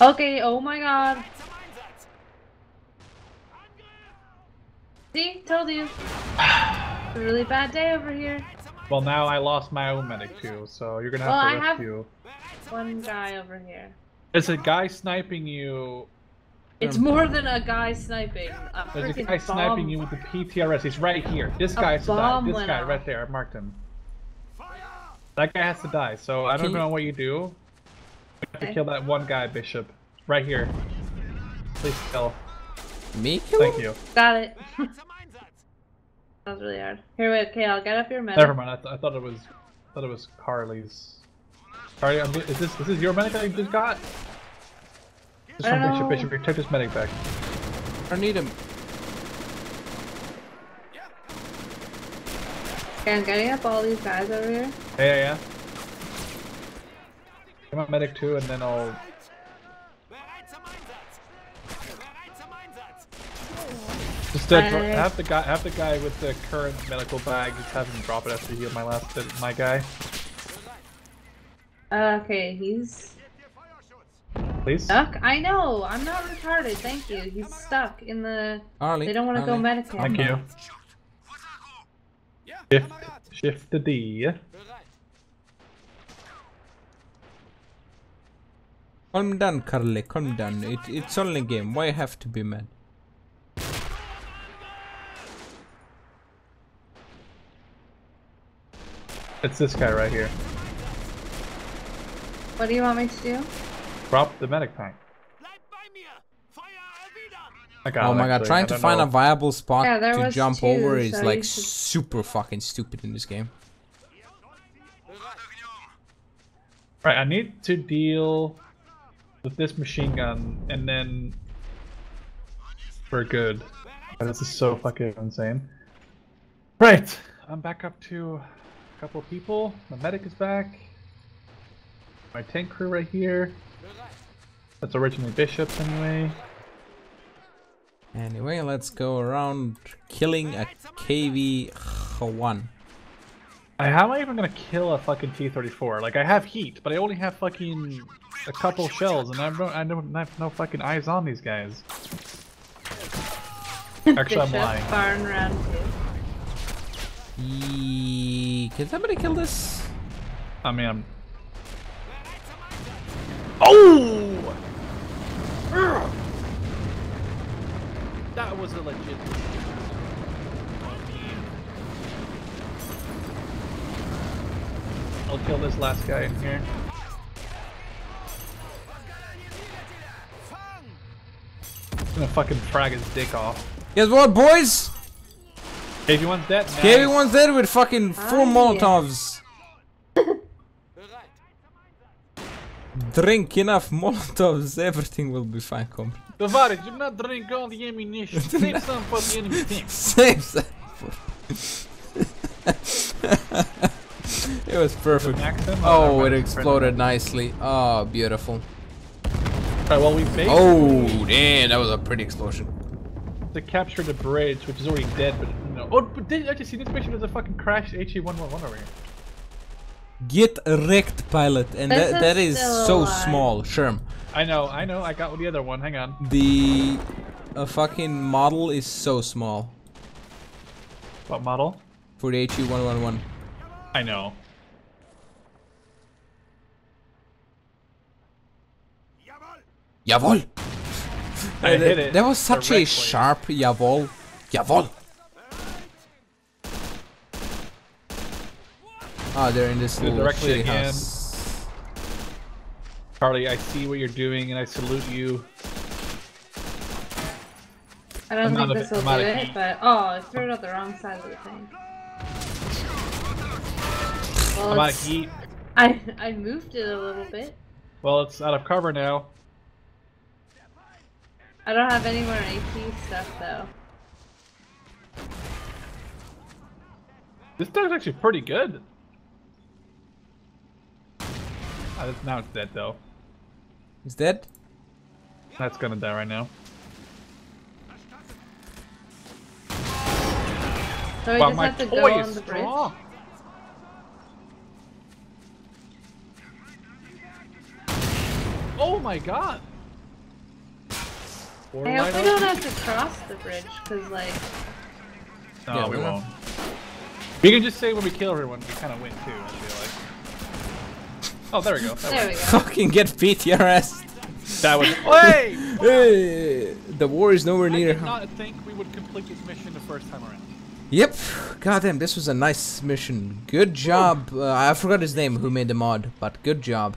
Okay, oh my god. Zum See, told you. It's a really bad day over here. Well, now I lost my own medic too, so you're gonna have Well, to I have- rescue. One guy over here. There's a guy sniping you. It's Um, more than a guy sniping. A There's a guy bomb. sniping you with the PTRS. He's right here. This guy has to die. This guy off. right there. I marked him. That guy has to die. So I don't Can you- know what you do. You have to kill that one guy, Bishop. Right here. Please kill. Me kill Thank you. Got it. Zum Einsatz! That was really hard. Here, wait. Okay, I'll get up your medic. Never mind. I, th- I thought it was, thought it was Carly's. Carly, I'm, is this is this your medic that you just got? Just I from don't Bishop. know. Bishop, here, take this medic back. I need him. Okay, I'm getting up all these guys over here. Yeah, yeah, yeah. Come on, medic too, and then I'll. Bereit zum Einsatz! Bereit zum Einsatz! Just uh, dro- have the guy, have the guy with the current medical bag. Just have him drop it after he healed my last, uh, my guy, Uh, okay, he's please. stuck. I know. I'm not retarded. Thank you. He's stuck in the. Arlie. They don't want to go Arlie. medical. Thank you. Ja, Shift, Kamerad! shift the D. Bereit! Calm down, Carly. Calm down. It, it's only game. Why have to be mad? It's this guy right here. What do you want me to do? Drop the medic tank. Bleib bei mir! Feuer erwidern! I got Oh it, my god, actually. trying to find know. a viable spot Yeah, to jump two, over is like should- super fucking stupid in this game. Right, I need to deal with this machine gun, and then we're good. This is so fucking insane. Right, I'm back up to a couple of people. My medic is back. My tank crew right here. That's originally bishops anyway. Anyway, let's go around killing a KV-1. I, how am I even gonna kill a fucking T-34? Like I have heat, but I only have fucking a couple shells, and I don't, I don't I have no fucking eyes on these guys. Actually, I'm Bishop, lying. Barn round two. Ye- Can somebody kill this? I mean, I'm. Oh! That was a legit. I'll kill this last guy in here. I'm gonna fucking frag his dick off. Guess what, boys? KV1's dead. Nice. KV-1's dead with fucking four yeah. Molotovs. Drink enough Molotovs, everything will be fine, comrade. Tavares, do not drink all the ammunition. Save some for the enemy team. Save that. it was perfect. Oh, it exploded nicely. Oh, beautiful. Alright, well, we oh, basically Oh, damn, that was a pretty explosion. to capture the bridge, which is already dead, but you know. Oh, but did I just see this picture? There's a fucking crashed HE111 over here. Get wrecked, pilot, and This that, is that is still so alive. small. Sherm, I know, I know, I got the other one. Hang on. the uh, fucking model is so small What model? for the HE one one one. I know. Jawohl! Jawohl. I hit it. that was such a sharp jawohl. Jawohl. Ah, they're in this Go little directly shitty again. house. Charlie, I see what you're doing, and I salute you. I don't I'm think this will do it, heat. but oh, I threw it out the wrong side of the thing. Well, I'm out of it's- heat. I I moved it a little bit. Well, it's out of cover now. I don't have any more AP stuff though. This dog's actually pretty good. This- now it's dead though. Is dead? That's gonna die right now. So we just my have to toy go is on the bridge. strong. Oh my god! Four I hope we don't have to cross the bridge, cause like No, Yeah, we we won't. We can just say when we kill everyone, we kind of win too. I feel like. Oh, there we go. That there we worked. go. Fucking get PTRS. That was. Hey! Hey, the war is nowhere I near. did not think we would complete this mission the first time around. Yep. Goddamn, this was a nice mission. Good job. Uh, I forgot his name who made the mod, but good job.